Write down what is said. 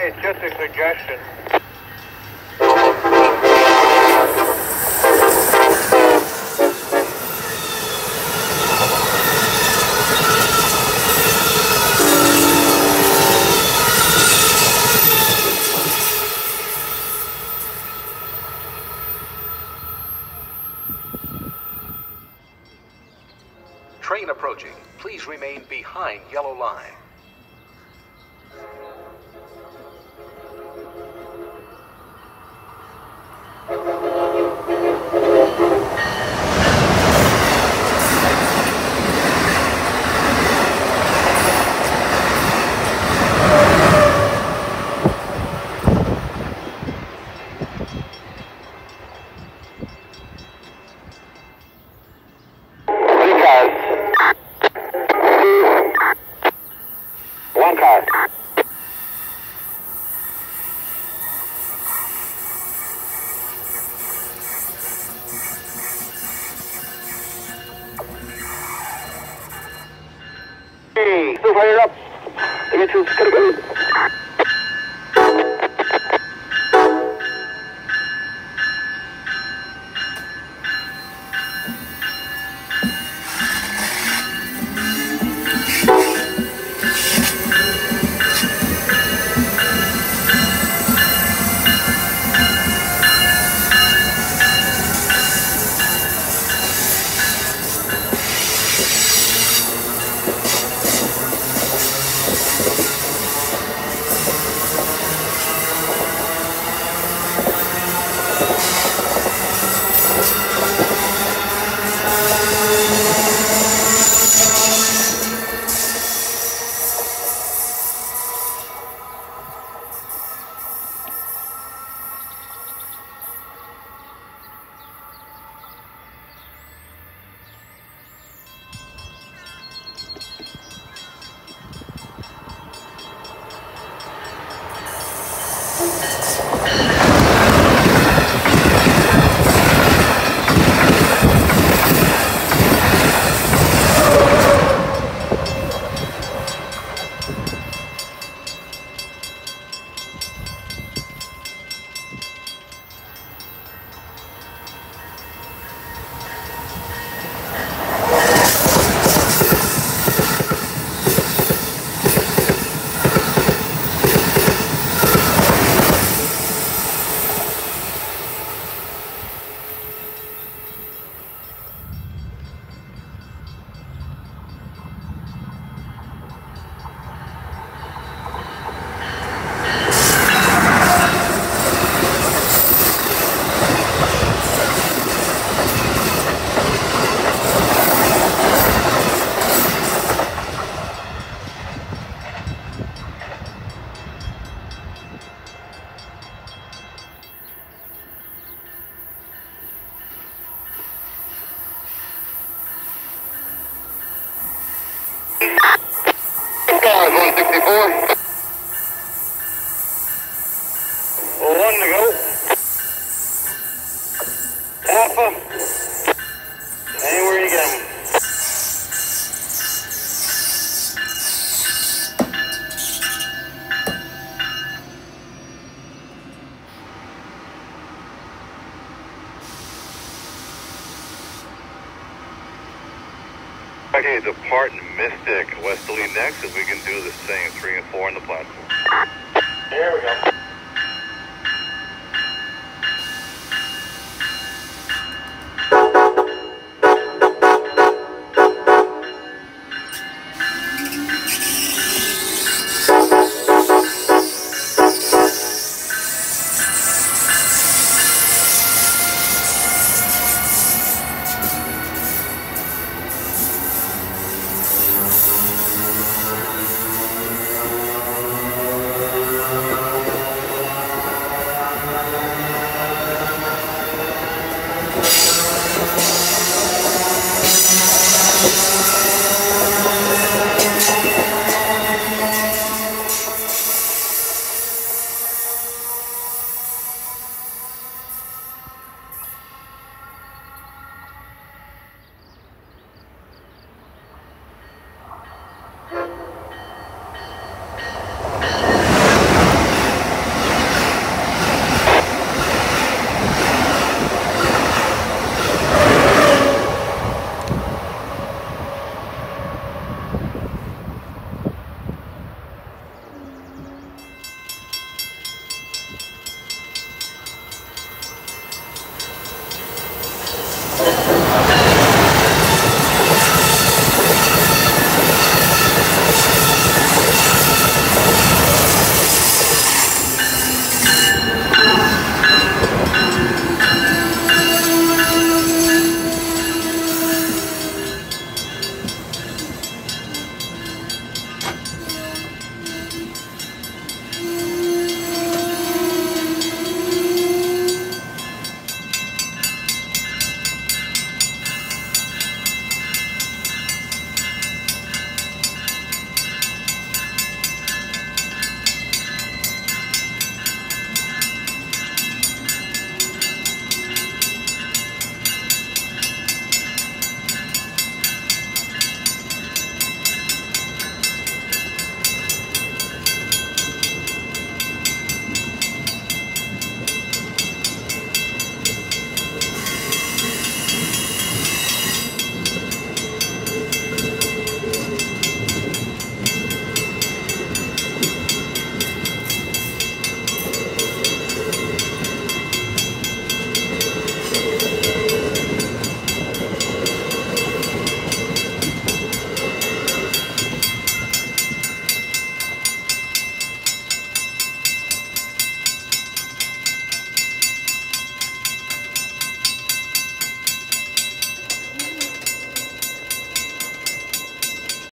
Hey, just a suggestion. Train approaching. Please remain behind yellow line. ভাইয়েরা এগিয়ে চেষ্টা করবেন 64. Okay, depart in Mystic, Westerly Nexus, we can do the same three and four on the platform. There we go.